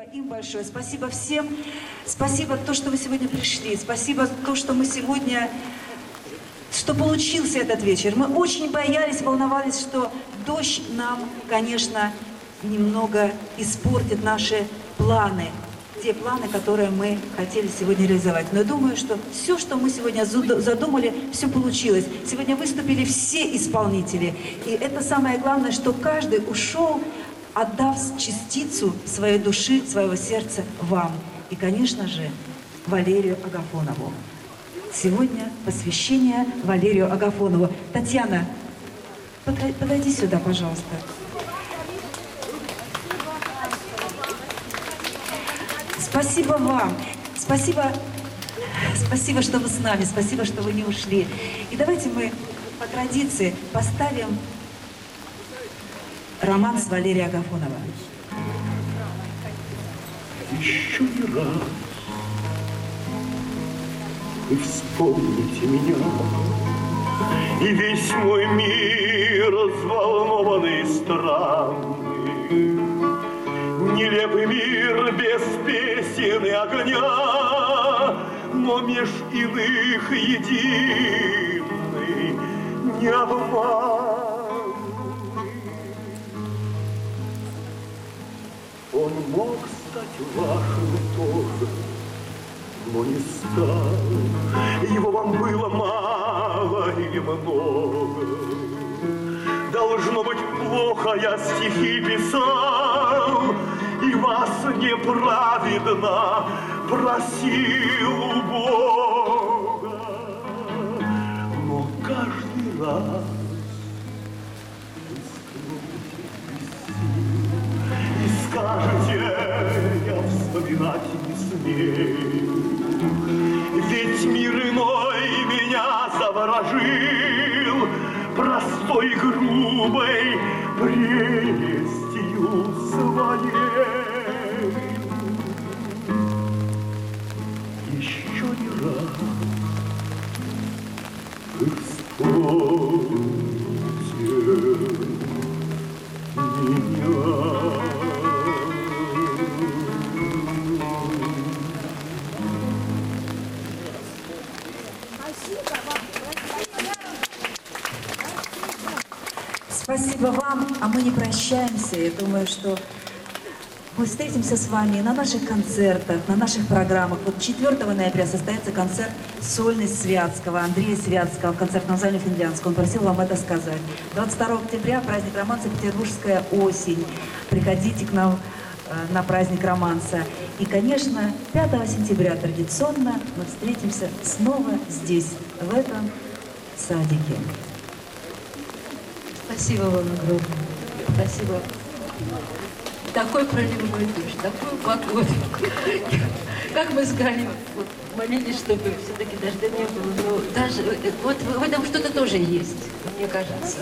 Спасибо им большое, спасибо всем, спасибо то, что вы сегодня пришли, спасибо то, что мы сегодня, что получился этот вечер. Мы очень боялись, волновались, что дождь нам, конечно, немного испортит наши планы, те планы, которые мы хотели сегодня реализовать. Но я думаю, что все, что мы сегодня задумали, все получилось. Сегодня выступили все исполнители. И это самое главное, что каждый ушел, отдав частицу своей души, своего сердца вам. И, конечно же, Валерию Агафонову. Сегодня посвящение Валерию Агафонову. Татьяна, подойди сюда, пожалуйста. Спасибо вам. Спасибо, спасибо, что вы с нами. Спасибо, что вы не ушли. И давайте мы по традиции поставим роман с Валерией Агафонова. Еще не раз вы вспомните меня, И весь мой мир взволнованный странный, Нелепый мир без песен и огня, Но меж иных единый, необманный. Он мог стать вашим тоже, но не стал. Его вам было мало или много. Должно быть, плохо я стихи писал, и вас неправедно просил скажете, я вспоминать не смею. Ведь мир иной меня заворожил простой грубой прелестью своей. Спасибо вам, а мы не прощаемся. Я думаю, что мы встретимся с вами на наших концертах, на наших программах. Вот 4 ноября состоится концерт сольный Святского, Андрея Святского в концертном зале Финляндского. Он просил вам это сказать. 22 октября праздник романса «Петербургская осень». Приходите к нам э, на праздник романса. И, конечно, 5 сентября традиционно мы встретимся снова здесь, в этом садике. Спасибо вам огромное. Спасибо. Такой проливной дождь, такую погоду. Как мы сказали, вот, молились, чтобы все-таки дождя не было. Но даже вот в этом что-то тоже есть, мне кажется.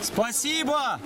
Спасибо!